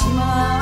します。